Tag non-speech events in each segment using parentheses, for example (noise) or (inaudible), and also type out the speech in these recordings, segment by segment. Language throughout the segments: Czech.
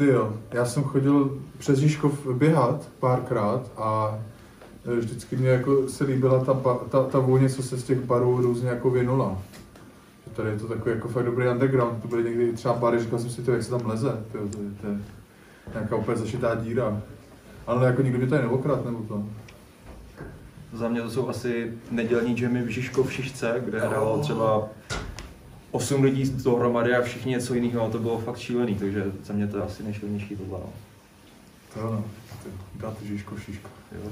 Ty jo, já jsem chodil přes Žižkov běhat párkrát a e, vždycky mě jako se líbila ta, ta, ta vůně, co se z těch barů různě jako vynula. Tady je to takový jako fakt dobrý underground, to byly někdy třeba bary, říkal jsem si to, jak se tam leze, to, je- to je nějaká úplně zašitá díra. Ale jako nikdo mě tady neokrad nebo to. Za mě to jsou asi nedělní džemy v Žižko v Šišce, kde hrálo třeba 8 lidí dohromady a všichni něco jiného, a to bylo fakt šílený, takže za mě to je asi nejšílenější tohle. no. To no. Ty, dát Žižko, Šiško. Jo.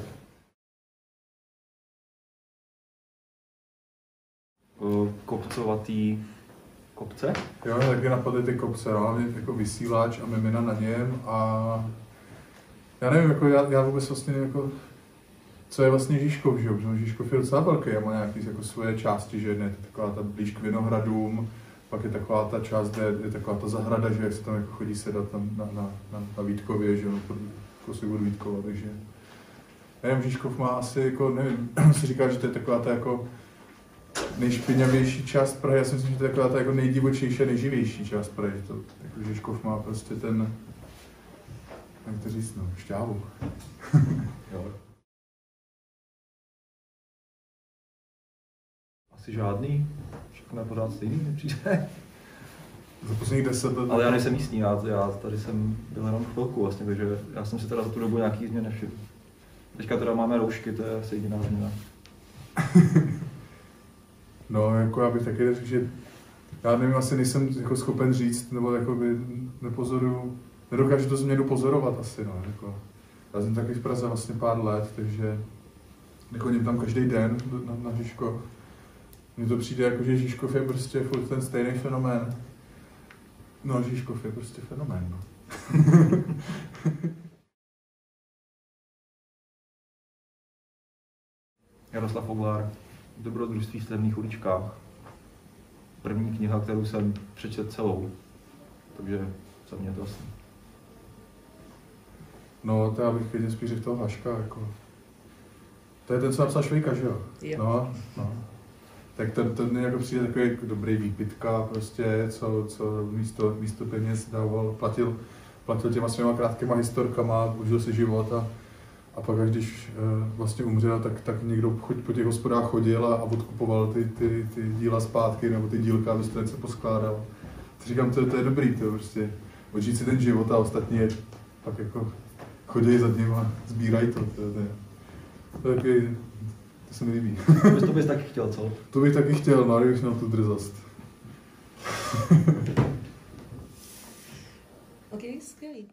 Kopcovatý kopce? Jo, tak mě napadly ty kopce, no, hlavně jako vysílač a mimina na něm a já nevím, jako já, já vůbec vlastně jako, co je vlastně Žižkov, že jo, protože Žižkov je docela velký má nějaký jako svoje části, že jedna je to taková ta blíž k Vinohradům, pak je taková ta část, kde je taková ta zahrada, že jak se tam jako chodí sedat tam na, na, na, na Vítkově, že jo, kousek od Vítkova, takže nevím, Žižkov má asi jako, nevím, (clears throat) se říká, že to je taková ta jako nejšpinavější část Prahy, já si myslím, že to je taková ta jako nejdivočejší a nejživější část Prahy. To, jako Žižkov má prostě ten, jak to říct, no, šťávu. Asi žádný, všechno je pořád stejný, mi přijde. Za posledních deset let. Ale já nejsem místní, já, já tady jsem byl jenom chvilku vlastně, takže já jsem si teda za tu dobu nějaký změn nevšiml. Teďka teda máme roušky, to je asi jediná změna. (laughs) No, jako já bych taky řekl, že já nevím, asi nejsem jako schopen říct, nebo jako by nepozoruju, nedokážu to změnu pozorovat asi, no, jako. Já jsem taky v Praze vlastně pár let, takže nechodím tam každý den na, na Žižkov. Mně to přijde jako, že Žižkov je prostě furt ten stejný fenomén. No, Žižkov je prostě fenomén, no. (laughs) Jaroslav Oglár, Dobrodružství v temných uličkách. První kniha, kterou jsem přečetl celou. Takže za mě to asi. No, to já bych klidně spíš řekl toho Haška, jako. To je ten, co napsal Švejka, že jo? Jo. No, no. Tak ten, ten mi jako přijde takový jako dobrý výpitka, prostě, co, co místo, místo peněz dával, platil, platil těma svýma krátkýma historkama, užil si život a, a pak až když uh, vlastně umřel, tak, tak někdo choď, po těch hospodách chodil a, a odkupoval ty, ty, ty díla zpátky, nebo ty dílka, aby se to něco poskládal. To říkám, to, to je dobrý, to prostě, odžít si ten život a ostatní je pak jako chodí za ním a sbírají to. To, to, je- to, je takový, to se mi líbí. To bys, to bys taky chtěl, co? To bych taky chtěl, no, kdybych měl tu drzost. Ok, skvělý.